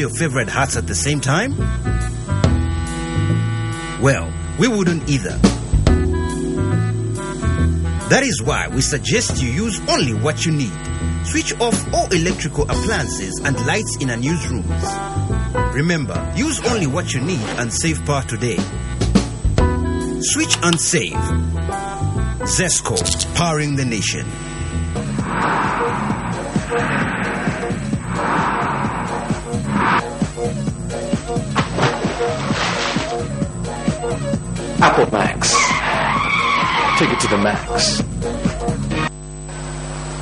your favorite hats at the same time? Well, we wouldn't either. That is why we suggest you use only what you need. Switch off all electrical appliances and lights in our newsrooms. Remember, use only what you need and save power today. Switch and save. Zesco, powering the nation. To the max.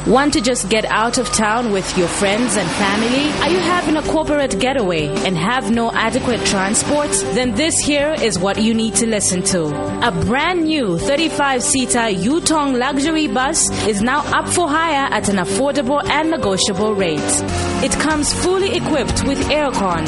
Want to just get out of town with your friends and family? Are you having a corporate getaway and have no adequate transport? Then this here is what you need to listen to. A brand new 35 seater Yutong luxury bus is now up for hire at an affordable and negotiable rate. It comes fully equipped with aircon,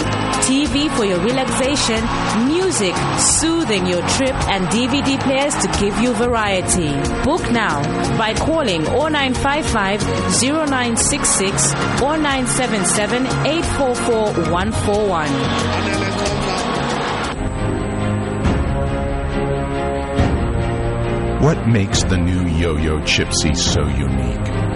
TV for your relaxation, music soothing your trip, and DVD players to give you variety. Book now by calling 0955 0966 or 977 844 141. What makes the new Yo-Yo Chipsy so unique?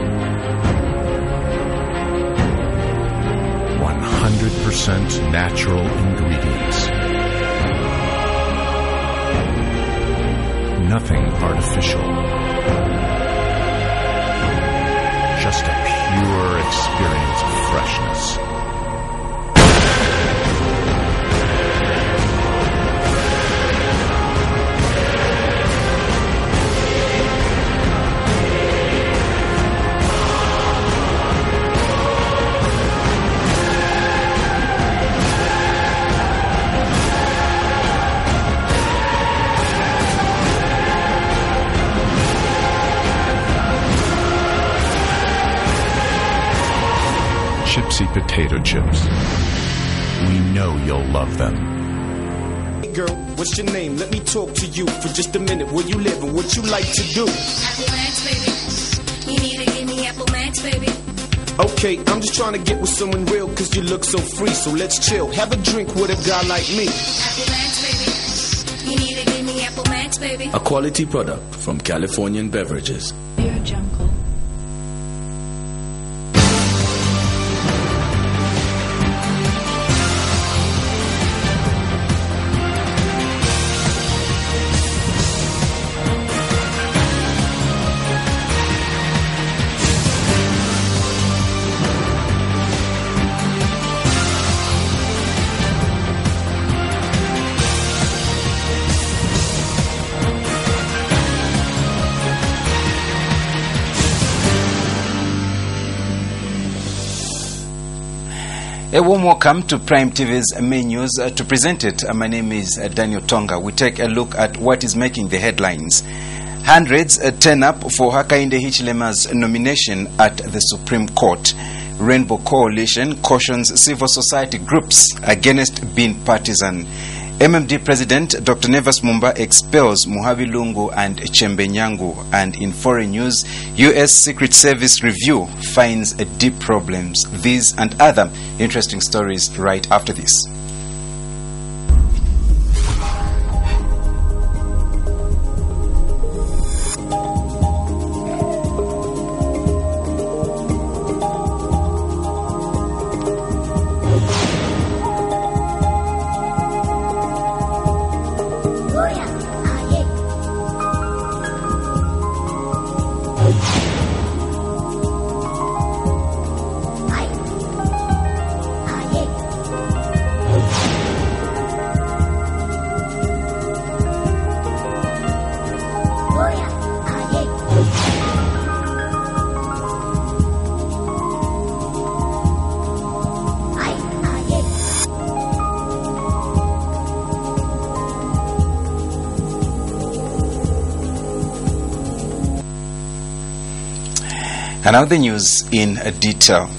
100% natural ingredients. Nothing artificial. Just a pure experience of freshness. Potato chips. We know you'll love them. Hey girl, what's your name? Let me talk to you for just a minute. Where you live and what you like to do? Apple Max, baby. You need to give me Apple Max, baby. Okay, I'm just trying to get with someone real cause you look so free. So let's chill. Have a drink with a guy like me. Apple Max, baby. You need to give me Apple Max, baby. A quality product from Californian Beverages. Pure jungle. A warm welcome to Prime TV's main news. Uh, to present it, uh, my name is uh, Daniel Tonga. We take a look at what is making the headlines. Hundreds turn up for Hakainde Hichilema's nomination at the Supreme Court. Rainbow Coalition cautions civil society groups against being partisan. MMD President Dr. Nevas Mumba expels Muhavi Lungu and Chembe Nyangu. And in foreign news, U.S. Secret Service review finds deep problems. These and other interesting stories right after this. And now the news in detail.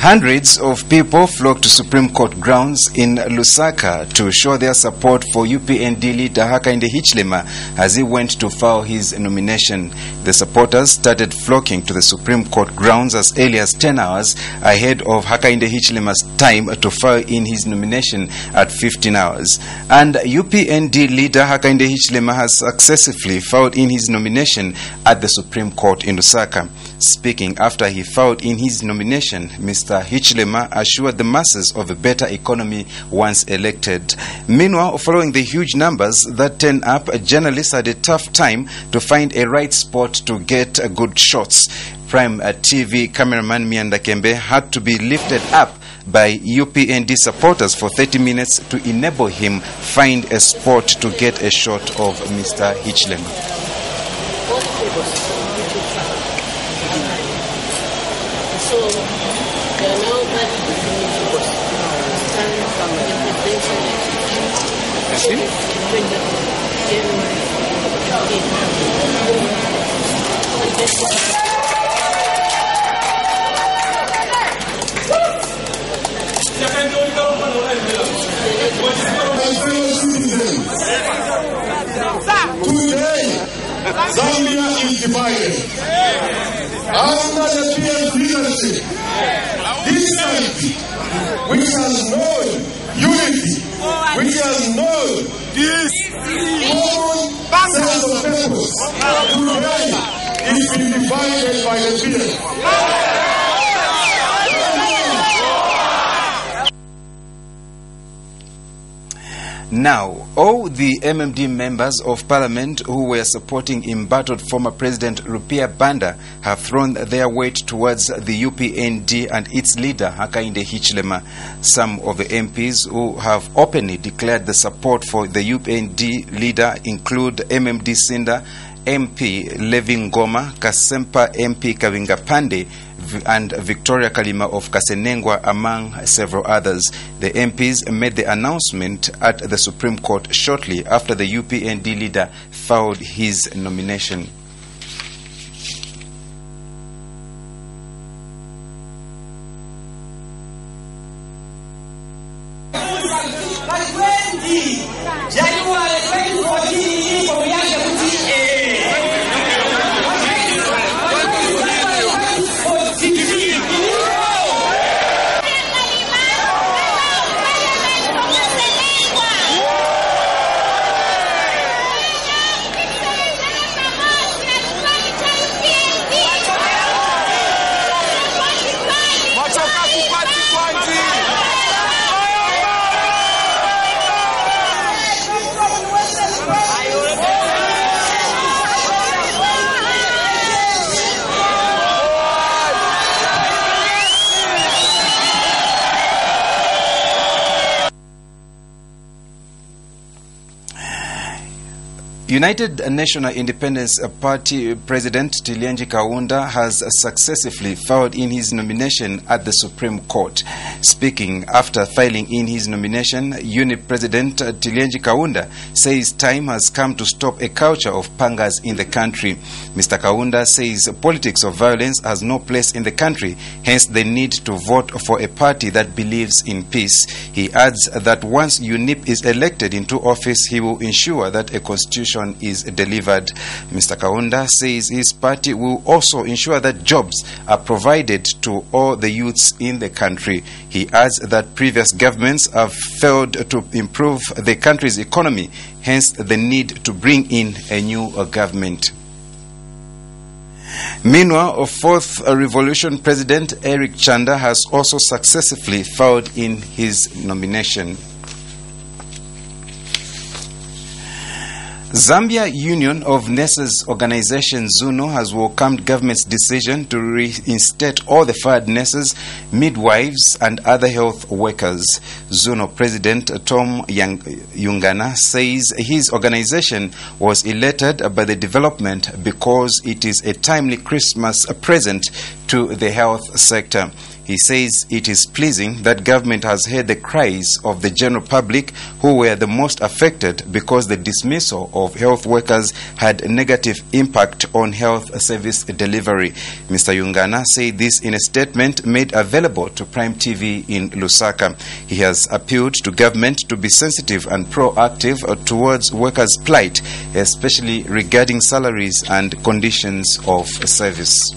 Hundreds of people flocked to Supreme Court grounds in Lusaka to show their support for UPND leader Hakainde Hichilema as he went to file his nomination. The supporters started flocking to the Supreme Court grounds as early as 10 hours ahead of Hakainde Hichilema's time to file in his nomination at 15 hours. And UPND leader Hakainde Hichilema has successfully filed in his nomination at the Supreme Court in Lusaka. Speaking after he filed in his nomination, Mr. Hichilema assured the masses of a better economy once elected. Meanwhile, following the huge numbers that turned up, journalists had a tough time to find a right spot to get good shots. Prime TV cameraman Mianda Kembe had to be lifted up by UPND supporters for 30 minutes to enable him find a spot to get a shot of Mr. Hichilema. Today, Zambia is divided. Under the PM's leadership, this country, which has known unity, which has known this common sense of purpose, today is divided by the PM. Now, all the MMD members of parliament who were supporting embattled former President Rupia Banda have thrown their weight towards the UPND and its leader, Hakainde Hichilema. Some of the MPs who have openly declared the support for the UPND leader include MMD Sinda, MP Levy Ngoma, Kasempa MP Kabinga Pande, and Victoria Kalima of Kasenengwa, among several others. The MPs made the announcement at the Supreme Court shortly after the UPND leader filed his nomination. United National Independence Party President Tilyenji Kaunda has successively filed in his nomination at the Supreme Court. Speaking after filing in his nomination, UNIP President Tilyenji Kaunda says time has come to stop a culture of pangas in the country. Mr. Kaunda says politics of violence has no place in the country, hence the need to vote for a party that believes in peace. He adds that once UNIP is elected into office, he will ensure that a constitution is delivered. Mr. Kaunda says his party will also ensure that jobs are provided to all the youths in the country. He adds that previous governments have failed to improve the country's economy, hence the need to bring in a new government. Meanwhile, a fourth revolution president Eric Chanda has also successfully filed in his nomination. Zambia Union of Nurses Organization ZUNO has welcomed government's decision to reinstate all the fired nurses, midwives and other health workers. ZUNO President Tom Yungana says his organization was elated by the development because it is a timely Christmas present to the health sector. He says it is pleasing that government has heard the cries of the general public who were the most affected because the dismissal of health workers had a negative impact on health service delivery. Mr. Yungana said this in a statement made available to Prime TV in Lusaka. He has appealed to government to be sensitive and proactive towards workers' plight, especially regarding salaries and conditions of service.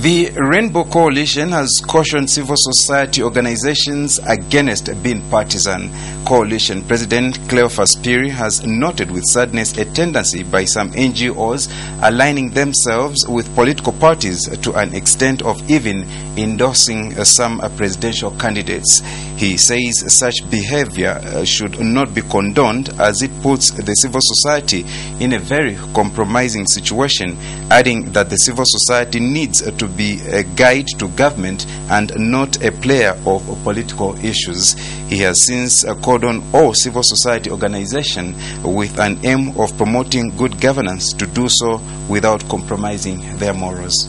The Rainbow Coalition has cautioned civil society organizations against being partisan. Coalition President Cleophas Piri has noted with sadness a tendency by some NGOs aligning themselves with political parties to an extent of even endorsing uh, some uh, presidential candidates. He says such behavior uh, should not be condoned as it puts the civil society in a very compromising situation, adding that the civil society needs to be a guide to government and not a player of political issues. He has since called on all civil society organizations with an aim of promoting good governance to do so without compromising their morals.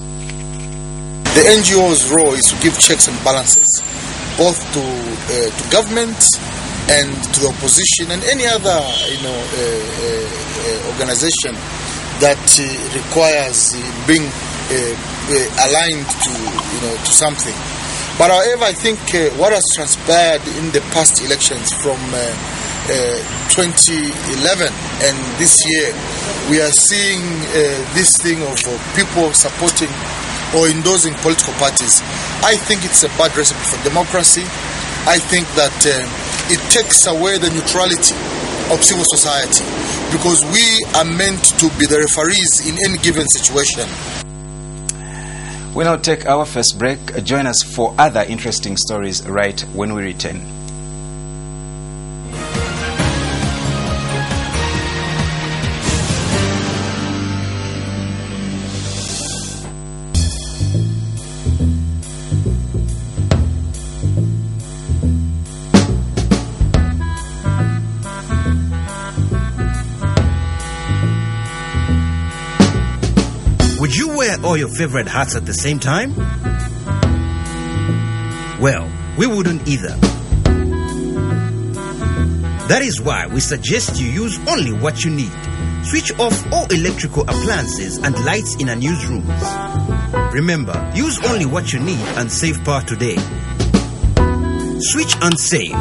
The NGO's role is to give checks and balances, both to uh, to government and to the opposition and any other you know uh, uh, uh organization that uh, requires being aligned to you know to something. But however, I think what has transpired in the past elections from 2011 and this year, we are seeing this thing of people supporting or endorsing political parties. I think it's a bad recipe for democracy. I think that uh, it takes away the neutrality of civil society because we are meant to be the referees in any given situation. We'll now take our first break. Join us for other interesting stories right when we return. Your favorite hats at the same time? Well, we wouldn't either. That is why we suggest you use only what you need. Switch off all electrical appliances and lights in unused rooms. Remember, use only what you need and save power today. Switch and save.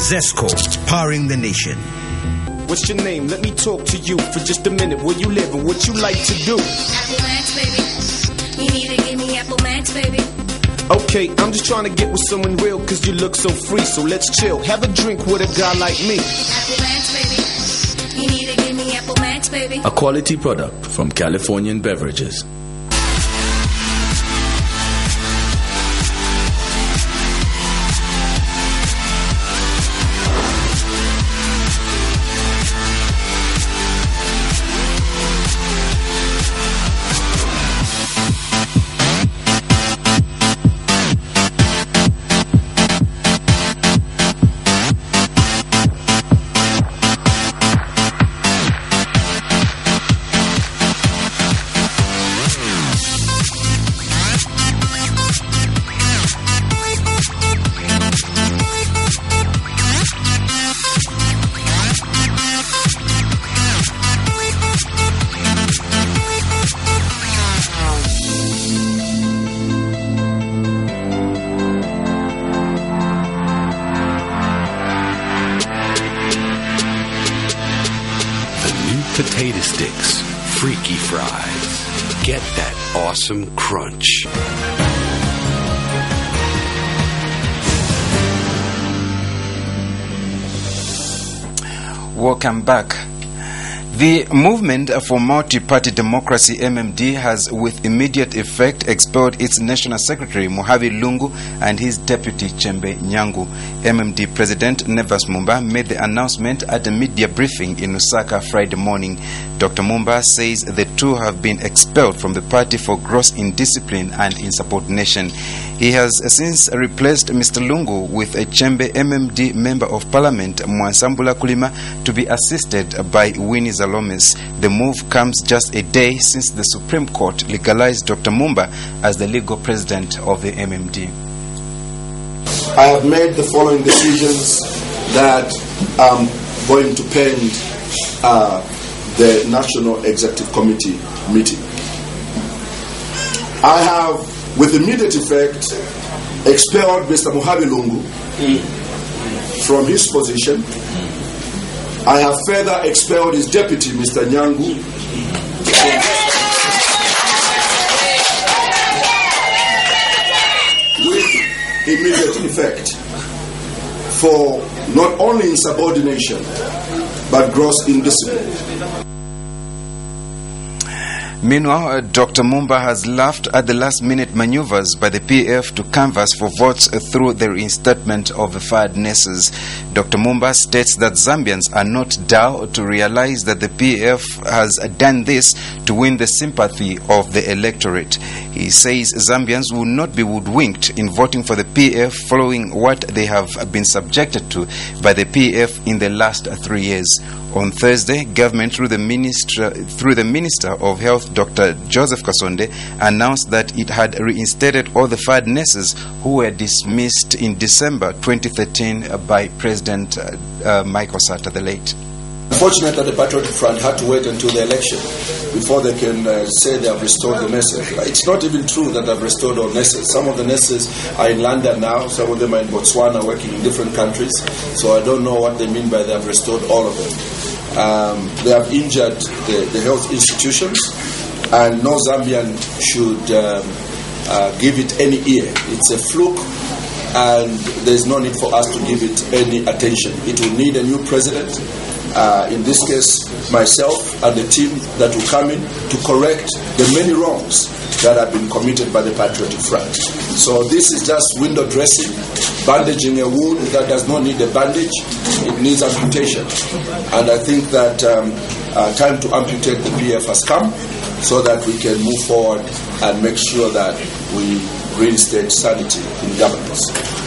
Zesco, powering the nation. What's your name? Let me talk to you for just a minute. Where you live and what you like to do? Apple Max, baby. You need to give me Apple Max, baby. Okay, I'm just trying to get with someone real cause you look so free. So let's chill. Have a drink with a guy like me. Apple Max, baby. You need to give me Apple Max, baby. A quality product from Californian Beverages. Potato sticks, Freaky Fries. Get that awesome crunch. Welcome back. The Movement for Multi-Party Democracy MMD has with immediate effect expelled its National Secretary Muhabi Lungu and his deputy Chembe Nyangu. MMD President Nevers Mumba made the announcement at a media briefing in Lusaka Friday morning. Dr. Mumba says the two have been expelled from the party for gross indiscipline and insubordination. He has since replaced Mr. Lungu with a Chembe MMD Member of Parliament, Mwansa Mbulakulima, to be assisted by Winnie Zaloumis. The move comes just a day since the Supreme Court legalized Dr. Mumba as the legal president of the MMD. I have made the following decisions that I'm going to pen uh, the National Executive Committee meeting. I have, with immediate effect, expelled Mr. Muhabi Lungu from his position. I have further expelled his deputy, Mr. Nyangu. with immediate effect for not only insubordination but gross indiscipline. Meanwhile, uh, Dr. Mumba has laughed at the last minute maneuvers by the PF to canvass for votes through the reinstatement of fired nurses. Dr. Mumba states that Zambians are not dull to realize that the PF has done this to win the sympathy of the electorate. He says Zambians will not be woodwinked in voting for the PF following what they have been subjected to by the PF in the last three years. On Thursday, government through the minister through the Minister of Health, Dr. Joseph Kasonde, announced that it had reinstated all the fired nurses who were dismissed in December 2013 by President uh, uh, Michael Sata, the late. Unfortunate that the Patriotic Front had to wait until the election before they can uh, say they have restored the nurses. It's not even true that they've restored all nurses. Some of the nurses are in London now, some of them are in Botswana working in different countries. So I don't know what they mean by they have restored all of them. Um, they have injured the, the health institutions, and no Zambian should um, uh, give it any ear. It's a fluke and there's no need for us to give it any attention. It will need a new president, uh, in this case, myself and the team that will come in to correct the many wrongs that have been committed by the Patriotic Front. So this is just window dressing, bandaging a wound that does not need a bandage, it needs amputation. And I think that um, uh, time to amputate the PF has come so that we can move forward and make sure that we reinstate sanity in governance.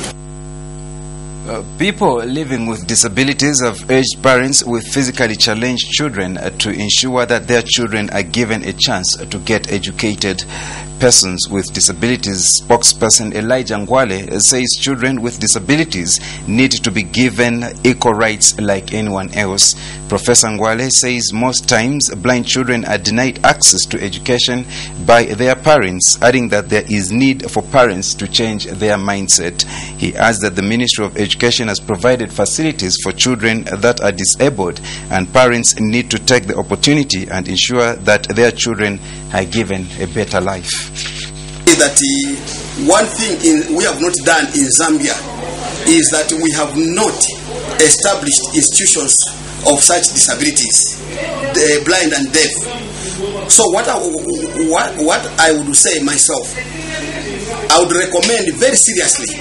Uh, people living with disabilities have urged parents with physically challenged children uh, to ensure that their children are given a chance to get educated. Persons with disabilities spokesperson Elijah Ngwale uh, says children with disabilities need to be given equal rights like anyone else. Professor Ngwale says most times blind children are denied access to education by their parents, adding that there is need for parents to change their mindset. He adds that the Ministry of Education has provided facilities for children that are disabled, and parents need to take the opportunity and ensure that their children are given a better life. That uh, one thing in, we have not done in Zambia is that we have not established institutions of such disabilities, the blind and deaf. So what I, what, what I would say myself, I would recommend very seriously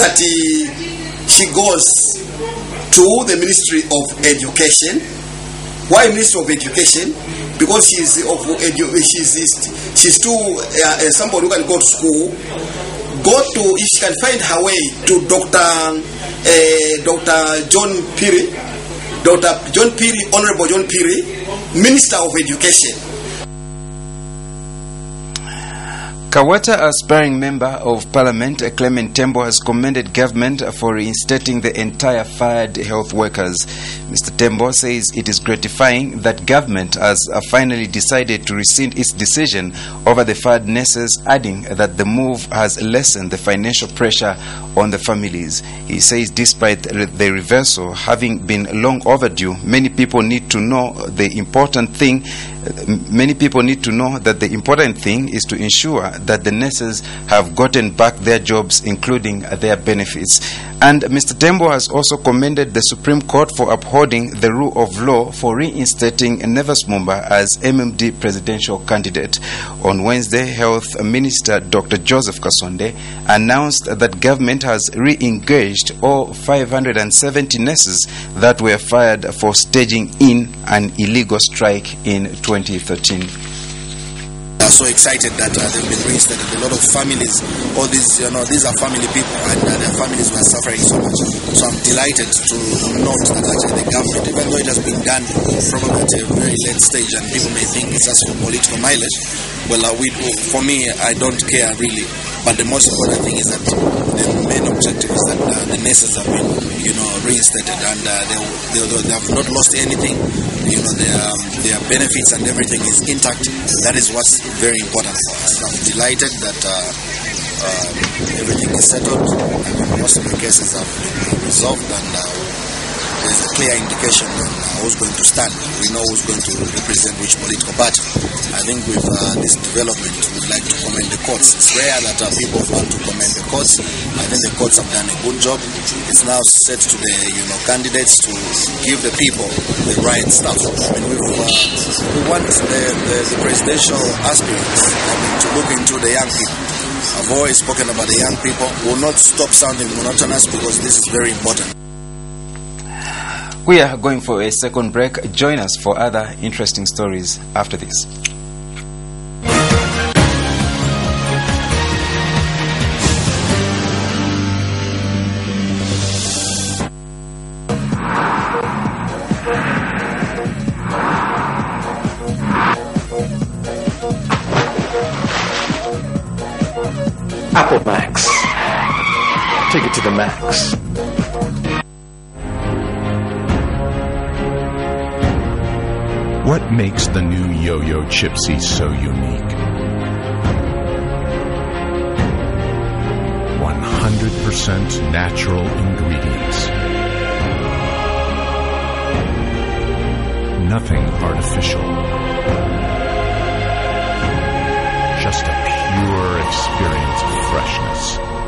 that uh, she goes to the Ministry of Education. Why Ministry of Education? Because she's of edu- she's she's too uh, uh, somebody who can go to school. Go to if she can find her way to Doctor uh, Doctor John Piri, Doctor John Piri, Honorable John Piri, Minister of Education. Kabwata aspiring member of parliament Clement Tembo has commended government for reinstating the entire fired health workers. Mr. Tembo says it is gratifying that government has uh, finally decided to rescind its decision over the fired nurses, adding that the move has lessened the financial pressure on the families. He says despite the reversal having been long overdue, many people need to know the important thing many people need to know that the important thing is to ensure that the nurses have gotten back their jobs, including their benefits. And Mr. Tembo has also commended the Supreme Court for upholding the rule of law for reinstating Nevers Mumba as MMD presidential candidate. On Wednesday, Health Minister Dr. Joseph Kasonde announced that government has re-engaged all 570 nurses that were fired for staging in an illegal strike in 2013. are so excited that uh, they've been raised reinstated. A lot of families, all these, you know, these are family people, and uh, their families were suffering so much. So I'm delighted to note that actually the government, even though it has been done probably at a very late stage, and people may think it's just for political mileage. Well, uh, we, for me, I don't care really. But the most important thing is that the main objective is that uh, the nurses have been, you know, reinstated and uh, they, they, they have not lost anything. You know, their, um, their benefits and everything is intact. That is what's very important for us. I'm delighted that uh, uh, everything is settled and most of the cases have been resolved and there's a clear indication on uh, who's going to stand. We know who's going to represent which political party. I think with uh, this development, we'd like to commend the courts. It's rare that uh, people want to commend the courts. I think the courts have done a good job. It's now set to the you know candidates to give the people the right stuff. I mean, we've, uh, we want the, the, the presidential aspirants I mean, to look into the young people. I've always spoken about the young people. We'll not stop sounding monotonous because this is very important. We are going for a second break. Join us for other interesting stories after this. Yo-Yo Chipsy so unique? 100% natural ingredients. Nothing artificial. Just a pure experience of freshness.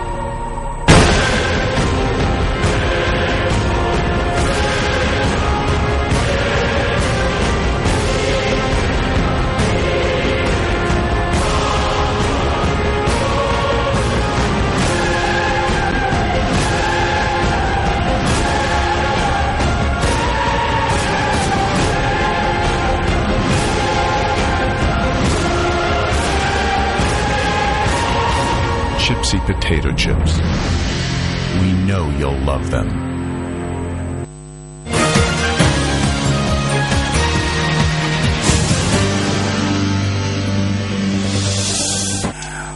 Potato chips. We know you'll love them.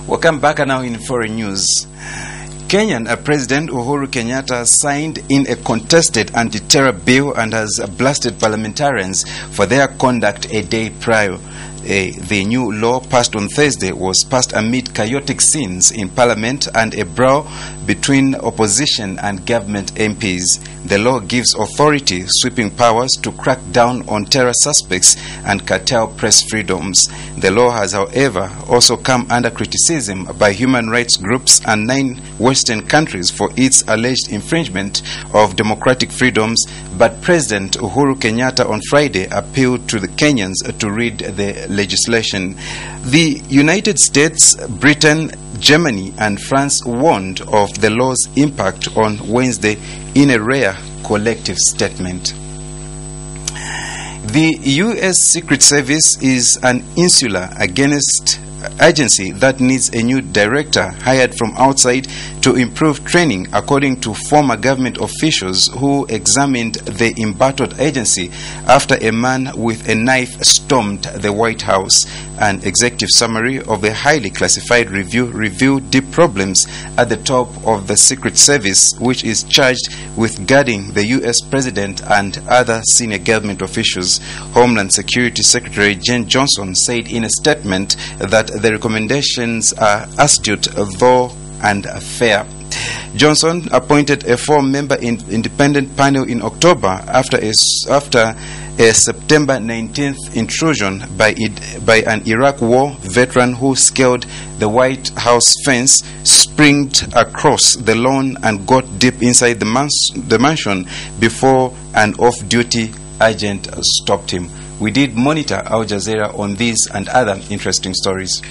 Welcome back now in foreign news. Kenyan uh, President Uhuru Kenyatta signed in a contested anti-terror bill and has blasted parliamentarians for their conduct a day prior. The new law passed on Thursday was passed amid chaotic scenes in Parliament and a brawl between opposition and government MPs. The law gives authority sweeping powers to crack down on terror suspects and curtail press freedoms. The law has, however, also come under criticism by human rights groups and nine Western countries for its alleged infringement of democratic freedoms. But President Uhuru Kenyatta on Friday appealed to the Kenyans to read the legislation. The United States, Britain, Germany, and France warned of the law's impact on Wednesday in a rare collective statement. The U.S. Secret Service is an insular against agency that needs a new director hired from outside to improve training, according to former government officials who examined the embattled agency after a man with a knife stormed the White House. An executive summary of a highly classified review revealed deep problems at the top of the Secret Service, which is charged with guarding the U.S. president and other senior government officials. Homeland Security Secretary Jeh Johnson said in a statement that the recommendations are astute, though and fair. Johnson appointed a four-member in independent panel in October after a, after a September 19th intrusion by, it, by an Iraq War veteran who scaled the White House fence, springed across the lawn, and got deep inside the, mans- the mansion before an off-duty agent stopped him. We did monitor Al Jazeera on these and other interesting stories.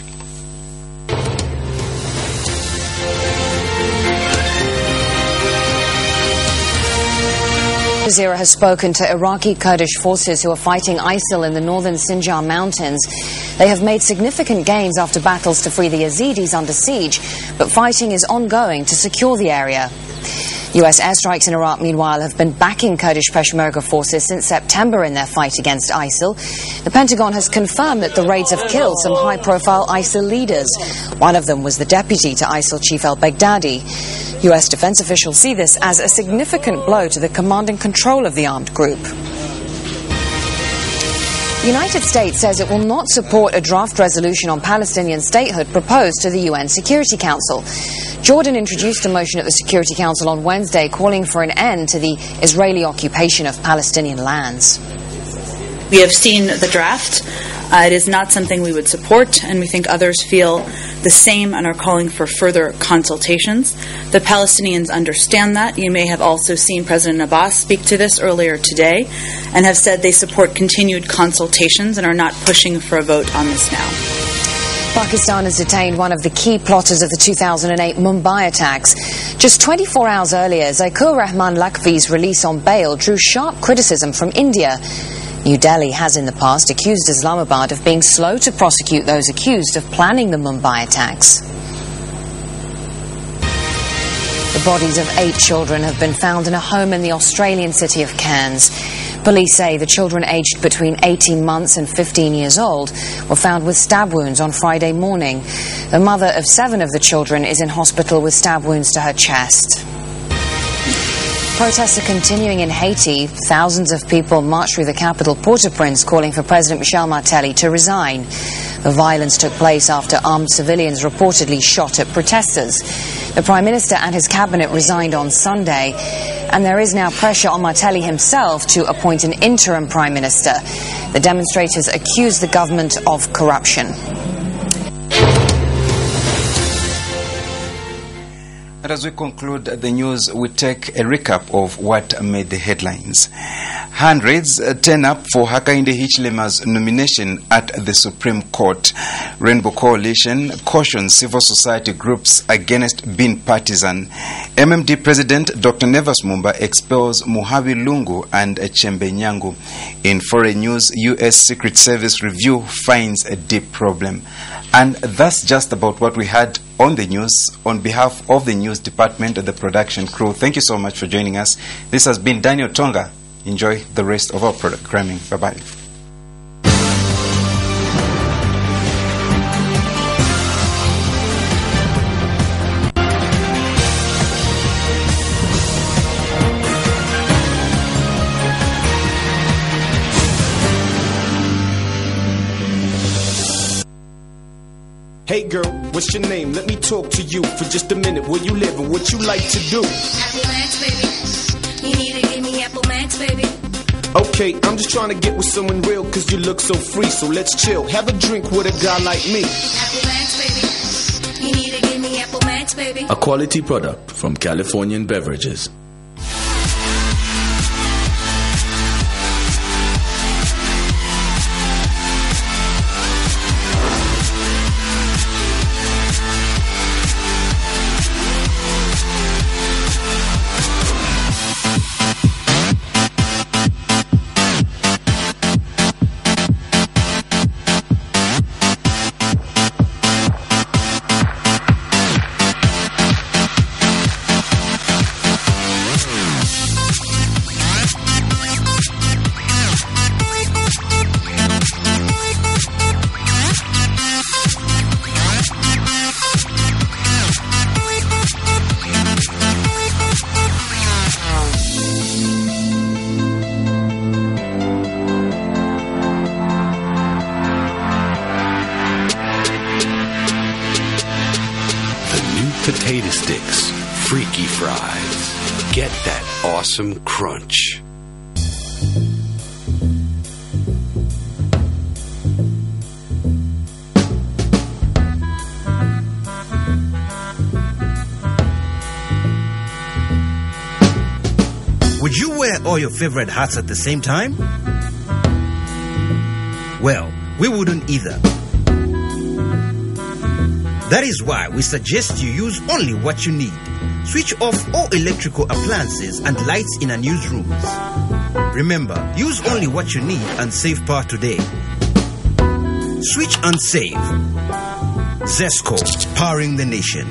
Jazeera has spoken to Iraqi Kurdish forces who are fighting ISIL in the northern Sinjar mountains. They have made significant gains after battles to free the Yazidis under siege, but fighting is ongoing to secure the area. US airstrikes in Iraq, meanwhile, have been backing Kurdish Peshmerga forces since September in their fight against ISIL. The Pentagon has confirmed that the raids have killed some high profile ISIL leaders. One of them was the deputy to ISIL chief al Baghdadi. US defense officials see this as a significant blow to the command and control of the armed group. The United States says it will not support a draft resolution on Palestinian statehood proposed to the UN Security Council. Jordan introduced a motion at the Security Council on Wednesday calling for an end to the Israeli occupation of Palestinian lands. We have seen the draft. Uh, it is not something we would support, and we think others feel the same and are calling for further consultations. The Palestinians understand that. You may have also seen President Abbas speak to this earlier today and have said they support continued consultations and are not pushing for a vote on this now. Pakistan has detained one of the key plotters of the 2008 Mumbai attacks. Just 24 hours earlier, Zakur Rahman Lakhvi's release on bail drew sharp criticism from India. New Delhi has in the past accused Islamabad of being slow to prosecute those accused of planning the Mumbai attacks. The bodies of eight children have been found in a home in the Australian city of Cairns. Police say the children aged between 18 months and 15 years old were found with stab wounds on Friday morning. The mother of seven of the children is in hospital with stab wounds to her chest. Protests are continuing in Haiti. Thousands of people marched through the capital, Port-au-Prince, calling for President Michel Martelly to resign. The violence took place after armed civilians reportedly shot at protesters. The Prime Minister and his cabinet resigned on Sunday, and there is now pressure on Martelly himself to appoint an interim Prime Minister. The demonstrators accuse the government of corruption. And as we conclude the news, we take a recap of what made the headlines. Hundreds uh, turn up for Hakainde Hichilema's nomination at the Supreme Court. Rainbow Coalition cautions civil society groups against being partisan. MMD President Dr. Nevers Mumba expels Muhabi Lungu and Chembe Nyangu. In foreign news, U.S. Secret Service review finds a deep problem. And that's just about what we had on the news. On behalf of the news department and the production crew, thank you so much for joining us. This has been Daniel Tonga. Enjoy the rest of our programming. Bye bye. Hey girl, what's your name? Let me talk to you for just a minute. Where you live and what you like to do? Apple Max, baby. You need to give me Apple Max, baby. Okay, I'm just trying to get with someone real cause you look so free. So let's chill. Have a drink with a guy like me. Apple Max, baby. You need to give me Apple Max, baby. A quality product from Californian Beverages. Awesome crunch. Would you wear all your favorite hats at the same time? Well, we wouldn't either. That is why we suggest you use only what you need. Switch off all electrical appliances and lights in unused rooms. Remember, use only what you need and save power today. Switch and save. Zesco, powering the nation.